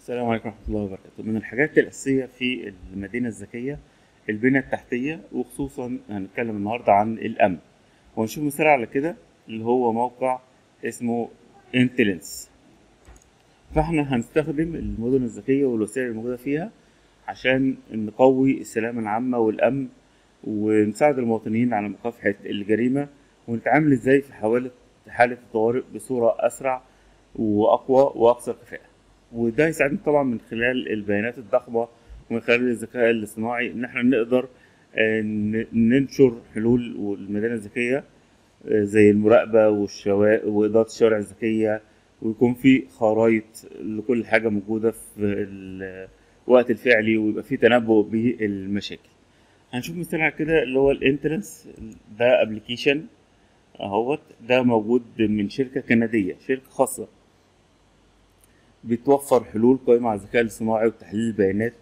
السلام عليكم ورحمة الله وبركاته. من الحاجات الأساسية في المدينة الذكية البنية التحتية وخصوصا هنتكلم النهاردة عن الأمن. ونشوف مثال على كده اللي هو موقع اسمه انتلنس فاحنا هنستخدم المدن الذكية والوسائل الموجودة فيها عشان نقوي السلامة العامة والأمن ونساعد المواطنين على مكافحة الجريمة ونتعامل إزاي في حوالة حالة الطوارئ بصورة أسرع وأقوى وأكثر كفاءة. وده يساعدنا طبعا من خلال البيانات الضخمة ومن خلال الذكاء الاصطناعي إن إحنا نقدر آه، ننشر حلول والمدينة الذكية آه، زي المراقبة والشوارع وإدارة الشوارع الذكية ويكون في خرائط لكل حاجة موجودة في الوقت الفعلي ويبقى في تنبؤ بالمشاكل. هنشوف مثال على كده اللي هو الانترنس ده ابلكيشن أهوت. ده موجود من شركة كندية شركة خاصة. بتوفر حلول قائمة على الذكاء الاصطناعي وتحليل البيانات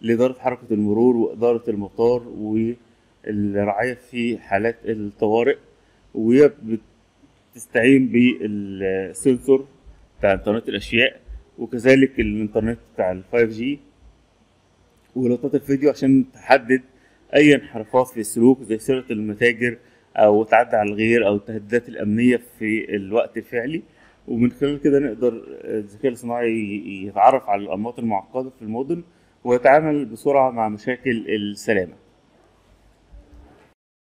لإدارة حركة المرور وإدارة المطار والرعاية في حالات الطوارئ وهي بتستعين بالسنسور بتاع إنترنت الأشياء وكذلك الإنترنت بتاع ال 5G ولقطات الفيديو عشان تحدد أي انحرافات في السلوك زي سرقة المتاجر أو تعدي على الغير أو التهديدات الأمنية في الوقت الفعلي. ومن خلال كده نقدر الذكاء الاصطناعي يتعرف على الأنماط المعقدة في المدن ويتعامل بسرعة مع مشاكل السلامة.